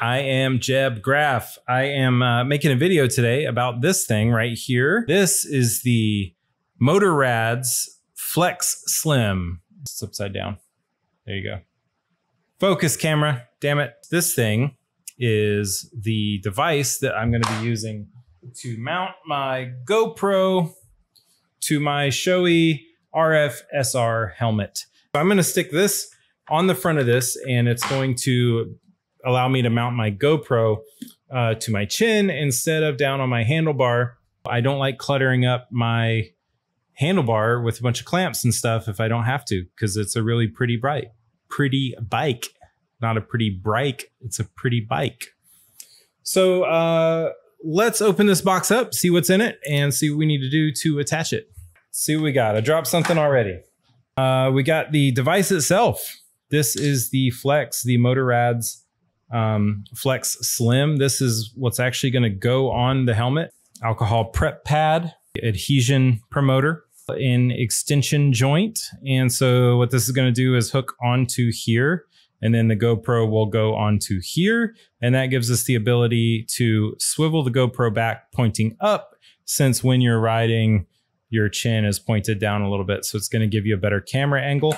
I am Jebb Graff. I am uh, making a video today about this thing right here. This is the MotoRadds Flex Slim. It's upside down. There you go. Focus camera. Damn it. This thing is the device that I'm going to be using to mount my GoPro to my Shoei RF SR helmet. I'm going to stick this on the front of this and it's going to allow me to mount my GoPro uh, to my chin instead of down on my handlebar. I don't like cluttering up my handlebar with a bunch of clamps and stuff if I don't have to because it's a really pretty bright, pretty bike, not a pretty bike. It's a pretty bike. So uh, let's open this box up, see what's in it, and see what we need to do to attach it. see what we got. I dropped something already. Uh, we got the device itself. This is the Flex, the MotoRadds um, Flex Slim. This is what's actually going to go on the helmet. Alcohol prep pad, adhesion promoter, in extension joint. And so what this is going to do is hook onto here and then the GoPro will go onto here. And that gives us the ability to swivel the GoPro back pointing up since when you're riding, your chin is pointed down a little bit. So it's going to give you a better camera angle.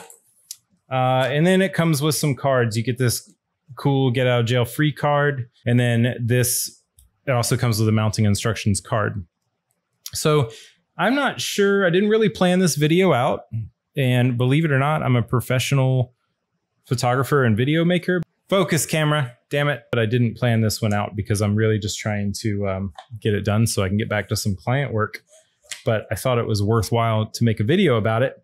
Uh, and then it comes with some cards. You get this cool get out of jail free card. And then this, it also comes with a mounting instructions card. So I'm not sure. I didn't really plan this video out. And believe it or not, I'm a professional photographer and video maker. Focus camera, damn it. But I didn't plan this one out because I'm really just trying to um, get it done so I can get back to some client work. But I thought it was worthwhile to make a video about it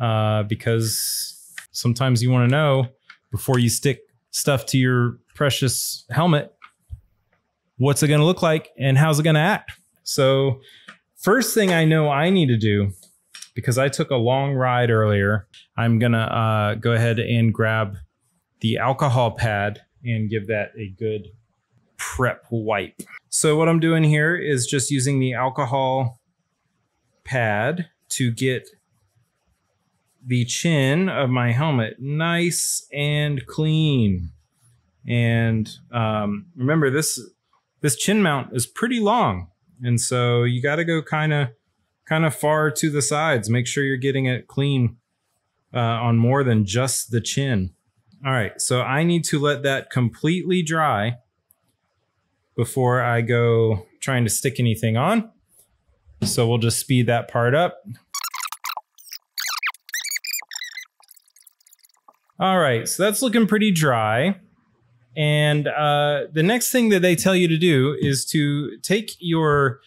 uh, because sometimes you want to know before you stick stuff to your precious helmet, what's it going to look like and how's it going to act? So, first thing I know I need to do, because I took a long ride earlier, I'm going to uh, go ahead and grab the alcohol pad and give that a good prep wipe. So, what I'm doing here is just using the alcohol pad to get the chin of my helmet nice and clean. And um, remember, this this chin mount is pretty long, and so you got to go kind of kind of far to the sides. Make sure you're getting it clean uh, on more than just the chin. All right, so I need to let that completely dry before I go trying to stick anything on. So we'll just speed that part up. All right, so that's looking pretty dry. And uh, the next thing that they tell you to do is to take your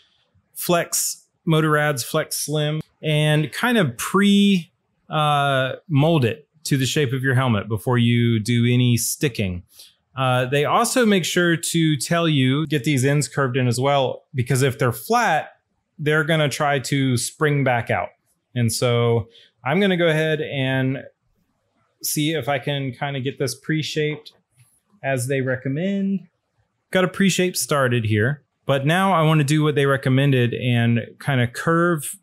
Flex MotoRadds Flex Slim and kind of pre uh, mold it to the shape of your helmet before you do any sticking. Uh, they also make sure to tell you get these ends curved in as well because if they're flat, they're going to try to spring back out. And so I'm going to go ahead and see if I can kind of get this pre-shaped as they recommend. Got a pre-shape started here, but now I want to do what they recommended and kind of curve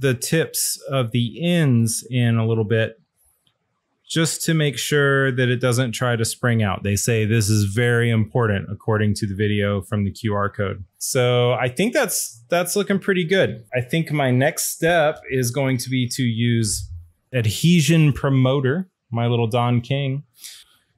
the tips of the ends in a little bit just to make sure that it doesn't try to spring out. They say this is very important according to the video from the QR code. So I think that's that's looking pretty good. I think my next step is going to be to use adhesion promoter my little Don King.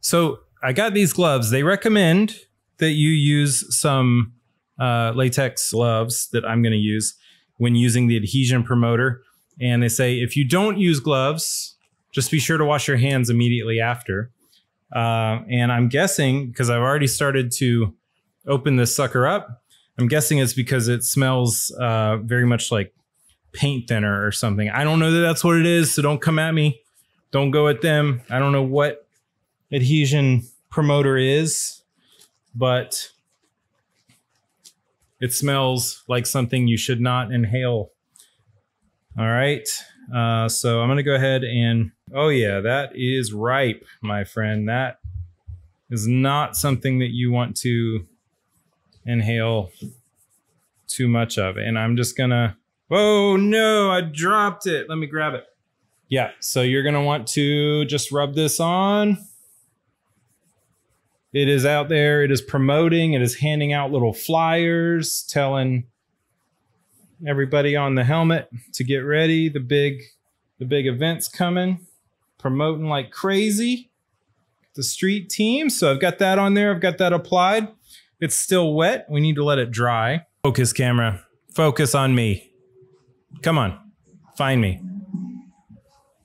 So I got these gloves. They recommend that you use some uh, latex gloves that I'm going to use when using the adhesion promoter. And they say if you don't use gloves, just be sure to wash your hands immediately after. Uh, and I'm guessing because I've already started to open this sucker up, I'm guessing it's because it smells uh, very much like paint thinner or something. I don't know that that's what it is, so don't come at me. Don't go at them. I don't know what adhesion promoter is, but it smells like something you should not inhale. All right. Uh, so I'm going to go ahead and, oh, yeah, that is ripe, my friend. That is not something that you want to inhale too much of. And I'm just going to, oh, no, I dropped it. Let me grab it. Yeah, so you're gonna want to just rub this on. It is out there. It is promoting. It is handing out little flyers, telling everybody on the helmet to get ready. The big, the big event's coming. Promoting like crazy. The street team. So I've got that on there. I've got that applied. It's still wet. We need to let it dry. Focus camera. Focus on me. Come on. Find me.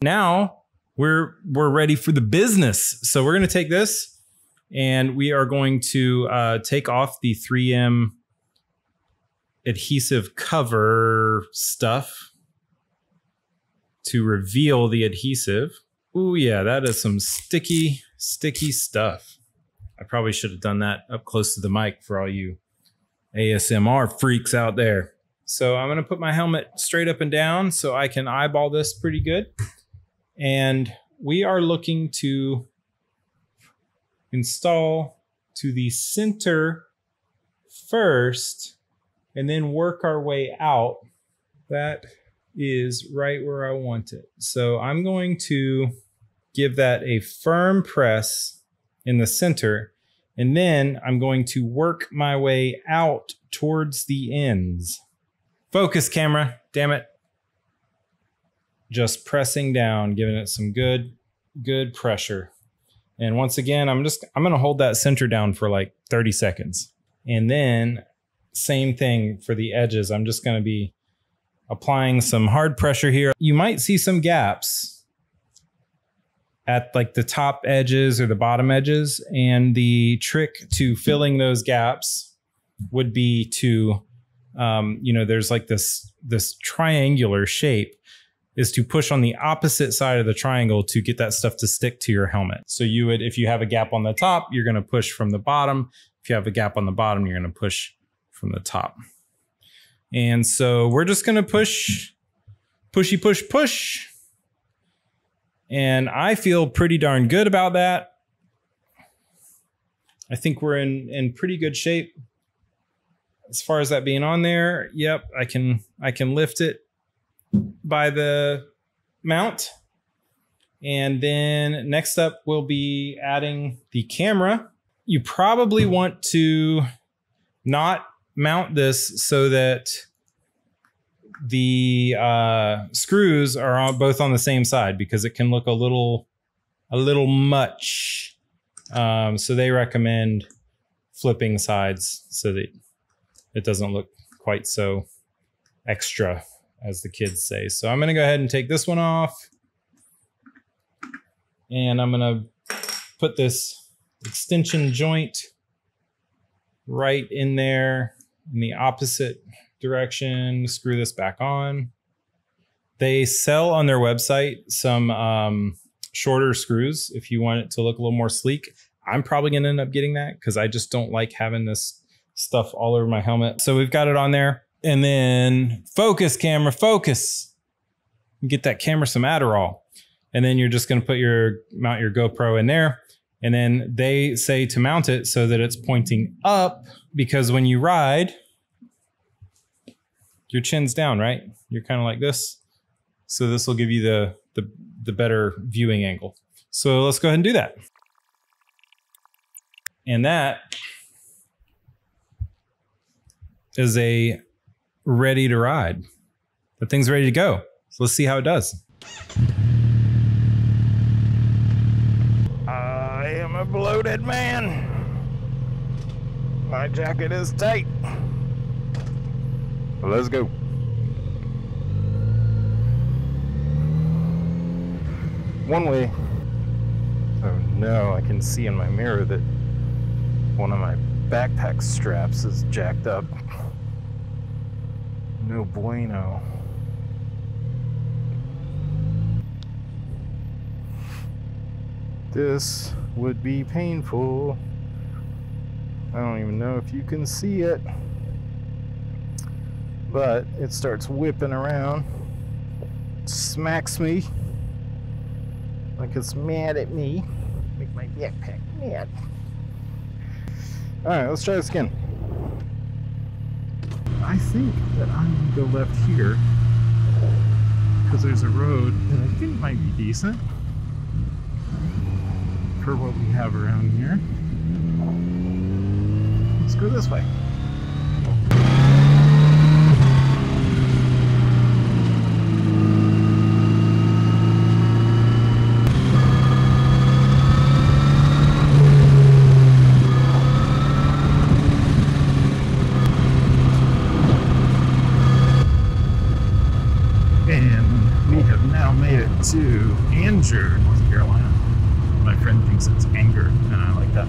Now we're we're ready for the business. So we're going to take this and we are going to uh, take off the 3M adhesive cover stuff to reveal the adhesive. Oh yeah, that is some sticky, sticky stuff. I probably should have done that up close to the mic for all you ASMR freaks out there. So I'm going to put my helmet straight up and down so I can eyeball this pretty good. And we are looking to install to the center first and then work our way out. That is right where I want it. So I'm going to give that a firm press in the center. And then I'm going to work my way out towards the ends. Focus camera, damn it. Just pressing down, giving it some good, good pressure. And once again, I'm just, I'm going to hold that center down for like 30 seconds. And then same thing for the edges. I'm just going to be applying some hard pressure here. You might see some gaps at like the top edges or the bottom edges. And the trick to filling those gaps would be to, um, you know, there's like this, this triangular shape is to push on the opposite side of the triangle to get that stuff to stick to your helmet. So you would, if you have a gap on the top, you're going to push from the bottom. If you have a gap on the bottom, you're going to push from the top. And so we're just going to push, pushy, push, push. And I feel pretty darn good about that. I think we're in, in pretty good shape. As far as that being on there, yep, I can I can lift it by the mount. And then next up we'll be adding the camera. You probably want to not mount this so that the uh, screws are on, both on the same side because it can look a little a little much. Um, so they recommend flipping sides so that it doesn't look quite so extra, as the kids say. So I'm going to go ahead and take this one off. And I'm going to put this extension joint right in there in the opposite direction, screw this back on. They sell on their website some um, shorter screws if you want it to look a little more sleek. I'm probably going to end up getting that because I just don't like having this stuff all over my helmet. So we've got it on there. And then focus camera, focus. Get that camera some Adderall. And then you're just going to put your mount your GoPro in there. And then they say to mount it so that it's pointing up because when you ride, your chin's down, right? You're kind of like this. So this will give you the, the, the better viewing angle. So let's go ahead and do that. And that is a ready to ride. The thing's ready to go. So let's see how it does. I am a bloated man. My jacket is tight. Let's go. One way. Oh no, I can see in my mirror that one of my backpack straps is jacked up. No bueno. This would be painful. I don't even know if you can see it. But it starts whipping around. Smacks me. Like it's mad at me. Make my backpack mad. All right let's try this again I think that I'm going to go left here because there's a road that I think might be decent for what we have around here. Let's go this way. To Anger, North Carolina. My friend thinks it's anger, and I like that.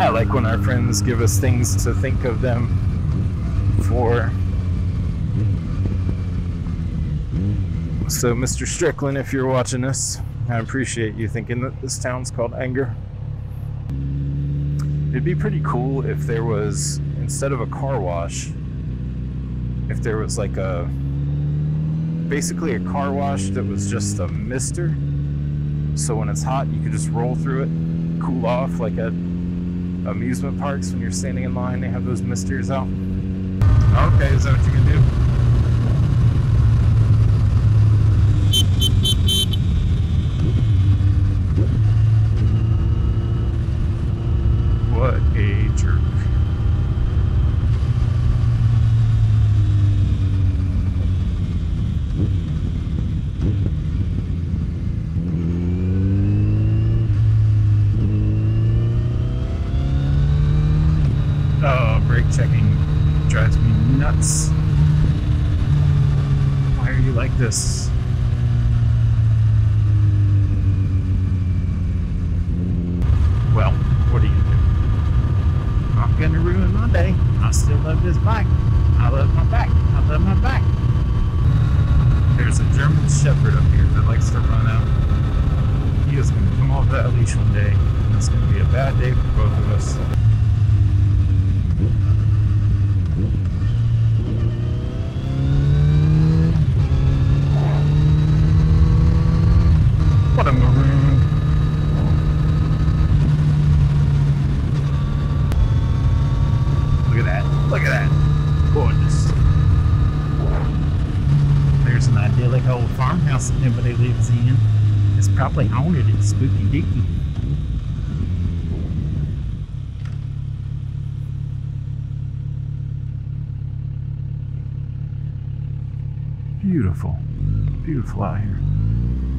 I like when our friends give us things to think of them for. So, Mr. Strickland, if you're watching this, I appreciate you thinking that this town's called Anger. It'd be pretty cool if there was, instead of a car wash, if there was like a basically a car wash that was just a mister. So when it's hot you could just roll through it cool off like at amusement parks when you're standing in line. They have those misters out. Okay is that what you can do what a jerk Oh, brake checking drives me nuts. Why are you like this? Well, what are you gonna do? Not gonna ruin my day. I still love this bike. I love my back. I love my back. There's a German Shepherd up here that likes to run out. He is gonna come off that leash one day. and It's gonna be a bad day for both of us. What a maroon. Look at that. Look at that. Gorgeous. There's an idyllic old farmhouse that nobody lives in. It's probably haunted. It's spooky deaky. Beautiful. Beautiful out here.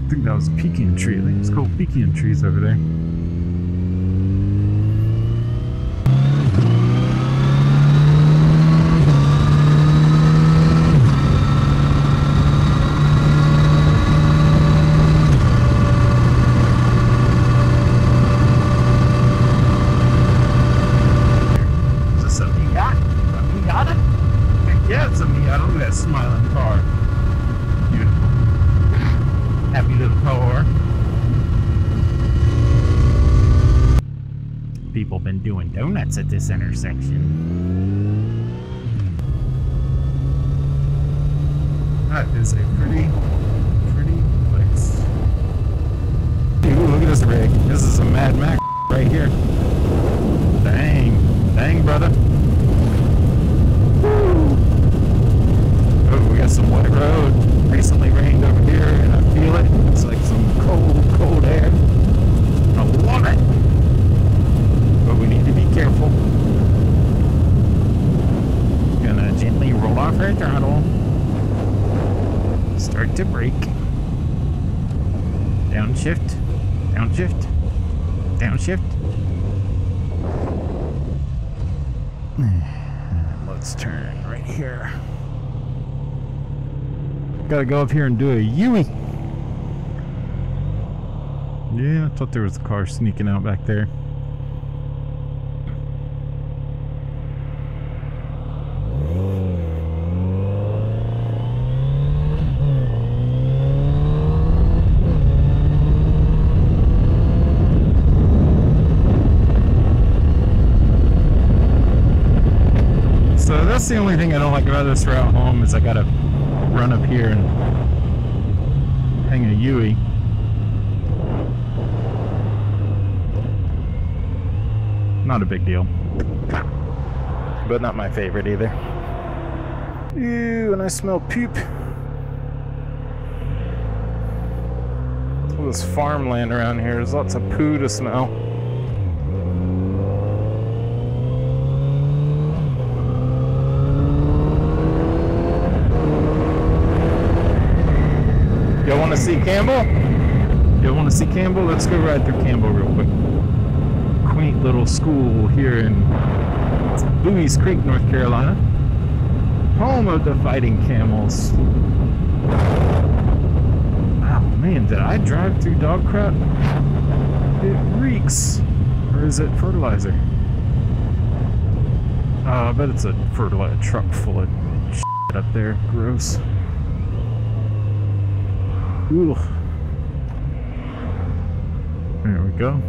I think that was pecan tree. I think it's called pecan trees over there. Is this a Miata? A Miata? Heck yeah, it's a Miata. Look at that smiling car. Beautiful. Happy little car. People been doing donuts at this intersection. That is a pretty, pretty place. Ooh, look at this rig. This is a Mad Max right here. Dang. Dang, brother. Woo. Oh, we got some wet road. Recently rained over here, and I feel it. It's like some cold, cold air. I love it. But we need to be careful. Gonna gently roll off our throttle. Start to brake. Downshift. Downshift. Downshift. Let's turn right here. Gotta go up here and do a Yui. Yeah, I thought there was a car sneaking out back there. So that's the only thing I don't like about this route home is I gotta run up here and hang a Yui. Not a big deal. But not my favorite either. Ew, and I smell poop. All this farmland around here. There's lots of poo to smell. See Campbell? You want to see Campbell? Let's go ride through Campbell real quick. Quaint little school here in Buies Creek, North Carolina. Home of the Fighting Camels. Oh man, did I drive through dog crap? It reeks. Or is it fertilizer? Oh, I bet it's a fertilizer truck full of shit up there. Gross. Ooh. There we go.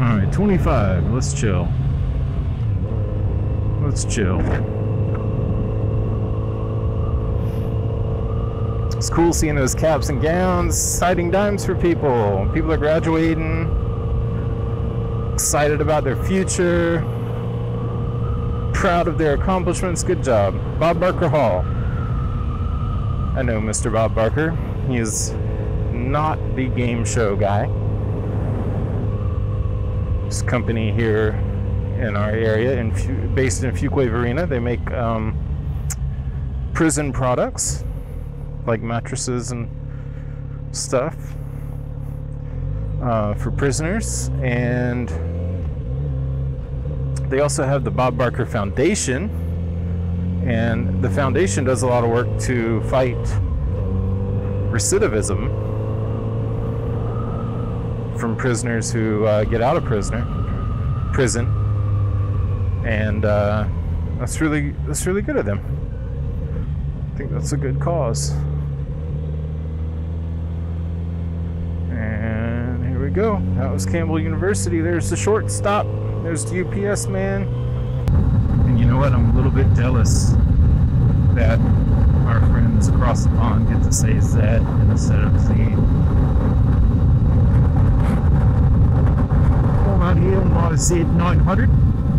Alright, 25. Let's chill. Let's chill. It's cool seeing those caps and gowns, sighting dimes for people. People are graduating, excited about their future, proud of their accomplishments. Good job. Bob Barker Hall. I know Mr. Bob Barker. He is not the game show guy. This company here in our area, in, based in Fuquay they make um, prison products like mattresses and stuff uh, for prisoners. And they also have the Bob Barker Foundation. And the foundation does a lot of work to fight recidivism from prisoners who uh, get out of prisoner prison, and uh, that's really that's really good of them. I think that's a good cause. And here we go. That was Campbell University. There's the shortstop. There's the UPS man. Know what? I'm a little bit jealous that our friends across the pond get to say Z instead of Z. out here on my Z900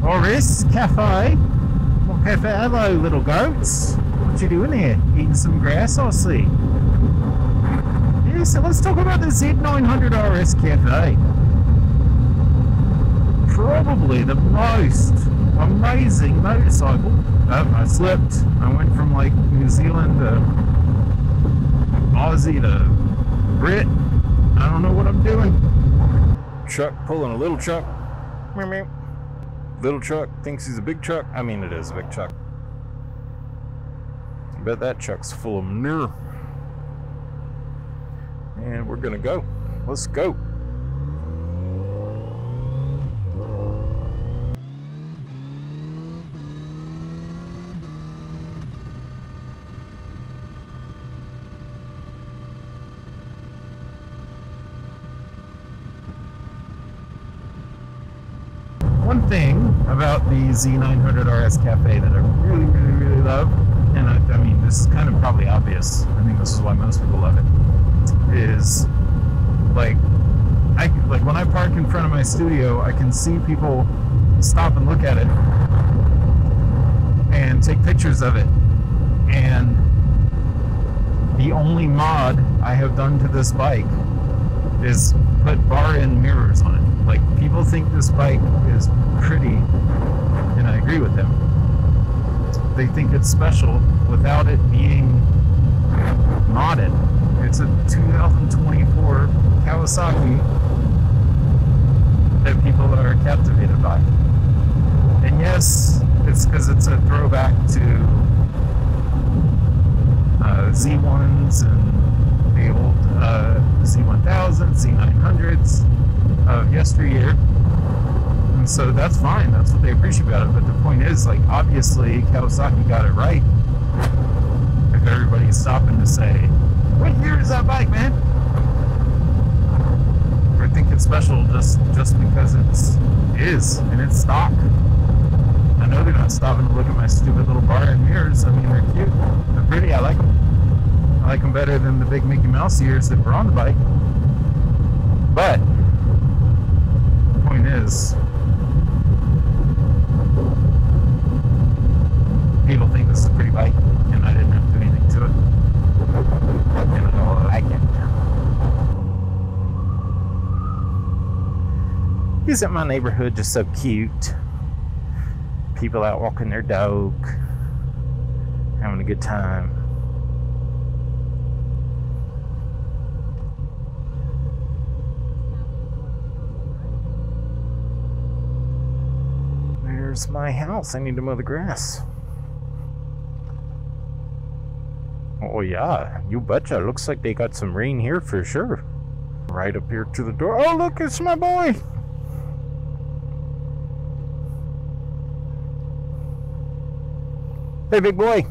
RS Cafe. Well, hello little goats. What you doing here? Eating some grass, I see. Yeah, so let's talk about the Z900 RS Cafe. Probably the most amazing motorcycle. Um, I slipped. I went from like New Zealand to Aussie to Brit. I don't know what I'm doing truck pulling a little truck. Little truck thinks he's a big truck. I mean, it is a big truck. I bet that truck's full of manure. And we're gonna go. Let's go. One thing about the Z900 RS Cafe that I really, really, really love, and I, I, mean, this is kind of probably obvious. I think this is why most people love it. Is like, I like when I park in front of my studio, I can see people stop and look at it and take pictures of it. And the only mod I have done to this bike is put bar end mirrors on it. Like people think this bike is pretty, and I agree with them. They think it's special without it being modded. It's a 2024 Kawasaki that people are captivated by. And yes, it's because it's a throwback to uh, Z1s and the old uh, Z1000s, Z900s of yesteryear. And so that's fine. That's what they appreciate about it. But the point is, like, obviously Kawasaki got it right. If everybody's stopping to say, "What year is that bike, man?" Or think it's special just just because it's is and it's stock. I know they're not stopping to look at my stupid little bar end mirrors. I mean, they're cute. They're pretty. I like them. I like them better than the big Mickey Mouse ears that were on the bike. But point is, people think this is a pretty bike, and I didn't have to do anything to it. And I like it. Isn't my neighborhood just so cute? People out walking their dog, having a good time. Where's my house? I need to mow the grass. Oh yeah, you betcha. Looks like they got some rain here for sure. Right up here to the door. Oh look, it's my boy. Hey big boy.